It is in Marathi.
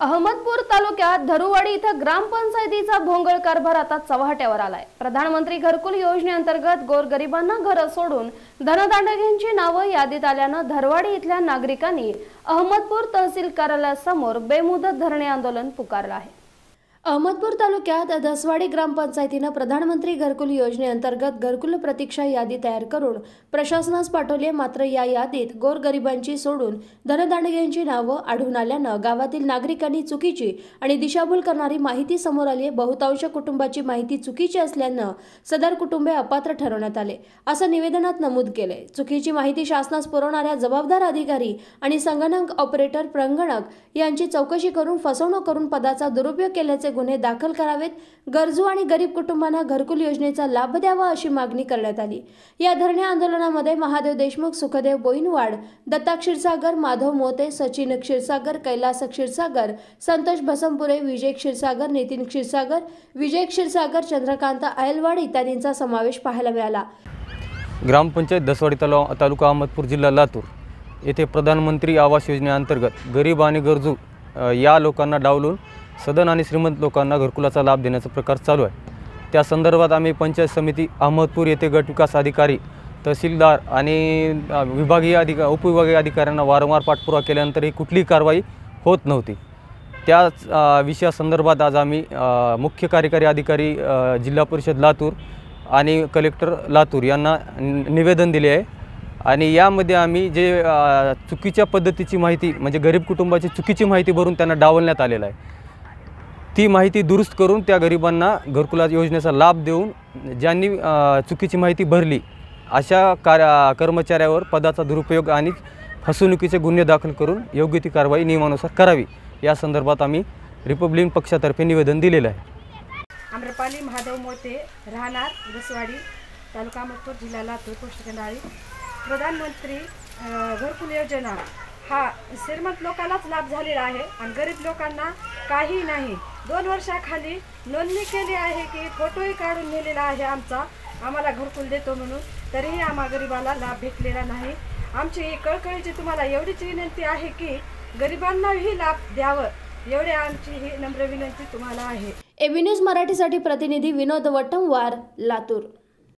अहमदपूर तालुक्यात धरुवाडी इथं ग्रामपंचायतीचा भोंगळ कारभार आता चव्हाट्यावर आलाय. प्रधानमंत्री घरकुल योजनेअंतर्गत गोरगरिबांना घरं सोडून धनदांडग्यांची नावं यादीत आल्यानं धरवाडी इथल्या नागरिकांनी अहमदपूर तहसील कार्यालयासमोर बेमुदत धरणे आंदोलन पुकारलं आहे. अहमदपूर तालुक्यात दसवाडी ग्रामपंचायतीनं प्रधानमंत्री घरकुल योजनेअंतर्गत घरकुल प्रतीक्षा यादी तयार करून प्रशासनास पाठवली मात्र या यादीत गोरगरिबांची सोडून धनदांडग्यांची नावं आढळून आल्यानं गावातील नागरिकांनी चुकीची आणि दिशाभूल करणारी माहिती समोर आली बहुतांश कुटुंबाची माहिती चुकीची असल्यानं सदर कुटुंबे अपात्र ठरवण्यात आले. असं निवेदनात नमूद केलंय. चुकीची माहिती शासनास पुरवणाऱ्या जबाबदार अधिकारी आणि संगणक ऑपरेटर प्रंगणक यांची चौकशी करून फसवणूक करून पदाचा दुरुपयोग केल्याचे गुन्हे दाखल करावेत. गरजू आणि गरीब कुटुंबांना घरकुल योजनेचा लाभ द्यावा अशी मागणी करण्यात आली. या धरणे आंदोलनामध्ये महादेव देशमुख सुखदेव बोईनवाड दत्ता क्षीरसागर माधव मोते सचिन क्षीरसागर कैलास क्षीरसागर संतोष भसमपुरे विजय क्षीरसागर नितीन क्षीरसागर विजय क्षीरसागर चंद्रकांत अयलवाड इत्यादींचा समावेश पाहायला मिळाला. ग्रामपंचायत दसवाडी तलाव तालुका अहमदपूर जिल्हा लातूर येथे प्रधानमंत्री आवास योजनेअंतर्गत गरीब आणि गरजू या लोकांना डावलून सदन आणि श्रीमंत लोकांना घरकुलाचा लाभ देण्याचा प्रकार चालू आहे. त्या संदर्भात आम्ही पंचायत समिती अहमदपूर येथे गट विकास अधिकारी तहसीलदार आणि विभागीय अधिका उपविभागीय अधिकाऱ्यांना वारंवार पाठपुरावा केल्यानंतरही कुठलीही कारवाई होत नव्हती. त्याच विषयासंदर्भात आज आम्ही मुख्य कार्यकारी अधिकारी जिल्हा परिषद लातूर आणि कलेक्टर लातूर यांना निवेदन दिले आहे. आणि यामध्ये आम्ही जे चुकीच्या पद्धतीची माहिती म्हणजे गरीब कुटुंबाची चुकीची माहिती भरून त्यांना डावलण्यात आलेलं आहे. ती माहिती दुरुस्त करून त्या गरिबांना घरकुला योजनेचा लाभ देऊन ज्यांनी चुकीची माहिती भरली अशा कार कर्मचाऱ्यावर पदाचा दुरुपयोग आणि फसवणुकीचे गुन्हे दाखल करून योग्य ती कारवाई नियमानुसार करावी. या संदर्भात आम्ही रिपब्लिकन पक्षातर्फे निवेदन दिलेलं आहे. आम्रपाली महादेव मोते राहणार रसवाडी तालुका अहमदपूर जिल्हा लातूर प्रधानमंत्री घरकुल योजना. हा श्रीमंत लोकांनाच लाभ झालेला आहे आणि गरीब लोकांना काही नाही. दोन वर्षाखाली नोंदणी केली आहे की फोटोही काढून नेलेला आहे आमचा. आम्हाला घरकुल देतो म्हणून. तरीही आम्हा गरिबाला लाभ भेटलेला नाही. आमची ही कळकळीची तुम्हाला एवढीच विनंती आहे की गरिबांनाही लाभ द्यावं एवढी आमची ही नम्र विनंती तुम्हाला आहे. एबी न्यूज मराठीसाठी प्रतिनिधी विनोद वटमवार लातूर.